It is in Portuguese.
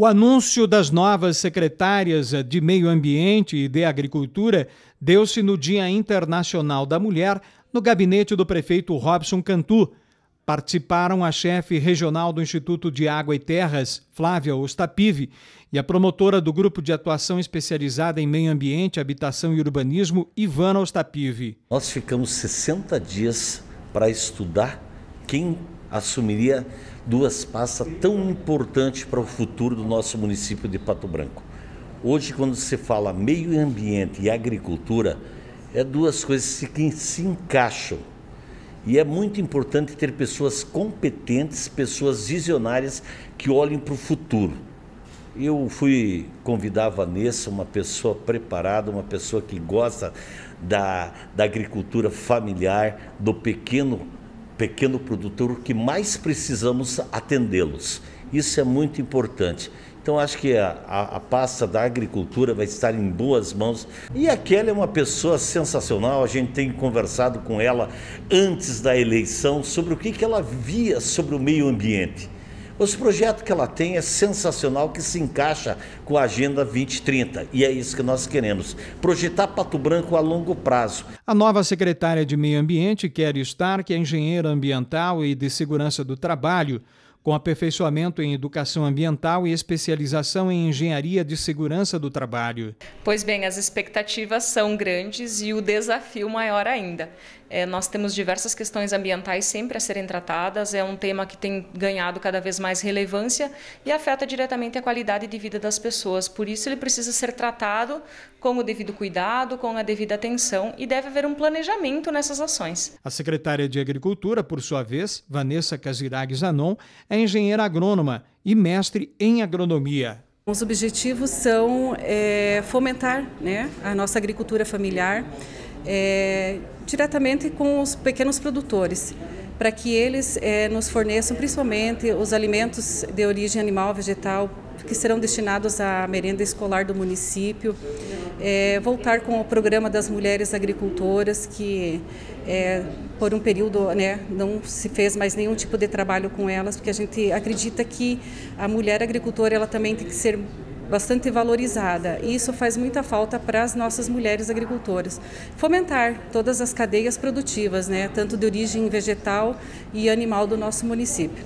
O anúncio das novas secretárias de Meio Ambiente e de Agricultura deu-se no Dia Internacional da Mulher, no gabinete do prefeito Robson Cantu. Participaram a chefe regional do Instituto de Água e Terras, Flávia Ostapive, e a promotora do Grupo de Atuação Especializada em Meio Ambiente, Habitação e Urbanismo, Ivana Ostapive. Nós ficamos 60 dias para estudar quem assumiria duas pastas tão importantes para o futuro do nosso município de Pato Branco. Hoje, quando se fala meio ambiente e agricultura, é duas coisas que se encaixam. E é muito importante ter pessoas competentes, pessoas visionárias que olhem para o futuro. Eu fui convidar a Vanessa, uma pessoa preparada, uma pessoa que gosta da, da agricultura familiar, do pequeno pequeno produtor que mais precisamos atendê-los. Isso é muito importante. Então, acho que a, a, a, pasta da agricultura vai estar em boas mãos. E a Kelly é uma pessoa sensacional. A gente tem conversado com ela antes da eleição sobre o que, que ela via sobre o meio ambiente. Os projetos que ela tem é sensacional, que se encaixa com a Agenda 2030. E é isso que nós queremos: projetar Pato Branco a longo prazo. A nova secretária de Meio Ambiente, Kelly Stark, é engenheira ambiental e de segurança do trabalho com aperfeiçoamento em educação ambiental e especialização em engenharia de segurança do trabalho. Pois bem, as expectativas são grandes e o desafio maior ainda. É, nós temos diversas questões ambientais sempre a serem tratadas, é um tema que tem ganhado cada vez mais relevância e afeta diretamente a qualidade de vida das pessoas. Por isso, ele precisa ser tratado com o devido cuidado, com a devida atenção e deve haver um planejamento nessas ações. A secretária de Agricultura, por sua vez, Vanessa Casirag Zanon, é engenheira agrônoma e mestre em agronomia. Os objetivos são é, fomentar né, a nossa agricultura familiar é, diretamente com os pequenos produtores, para que eles é, nos forneçam principalmente os alimentos de origem animal, vegetal, que serão destinados à merenda escolar do município, é, voltar com o programa das mulheres agricultoras, que é, por um período né, não se fez mais nenhum tipo de trabalho com elas, porque a gente acredita que a mulher agricultora ela também tem que ser bastante valorizada e isso faz muita falta para as nossas mulheres agricultoras. Fomentar todas as cadeias produtivas, né, tanto de origem vegetal e animal do nosso município.